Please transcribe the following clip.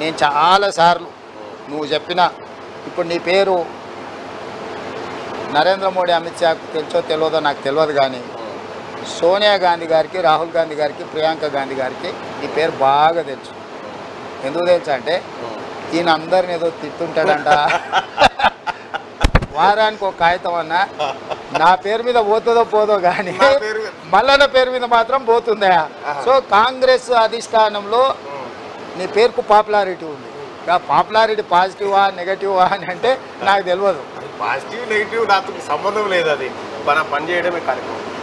నేను చాలా సార్లు నువ్వు చెప్పిన ఇప్పుడు నీ పేరు నరేంద్ర మోడీ అమిత్ షాకు తెలుసో తెలియదో నాకు తెలియదు కానీ సోనియా గాంధీ గారికి రాహుల్ గాంధీ గారికి ప్రియాంక గాంధీ గారికి నీ పేరు బాగా తెలుసు. ఎందుకు తెలుసు అంటే ఈయన అందరిని ఏదో తిట్టుంటాడంట. వారానికి ఒక కాగితం అన్న నా పేరు మీద పోతుందో పోదో కానీ నా పేరు మీద- మల్లన్న పేరు మీద మాత్రం పోతుందా. సో కాంగ్రెస్ అధిష్టానంలో నీ పేరుకు పాపులారిటీ ఉంది. ఆ పాపులారిటీ పాజిటివా నెగటివా అని అంటే నాకు తెలియదు పాజిటివ్ నెగిటివ్ నాతో సంబంధం లేదు అది. మనం పనిచేయడమే కార్యక్రమం.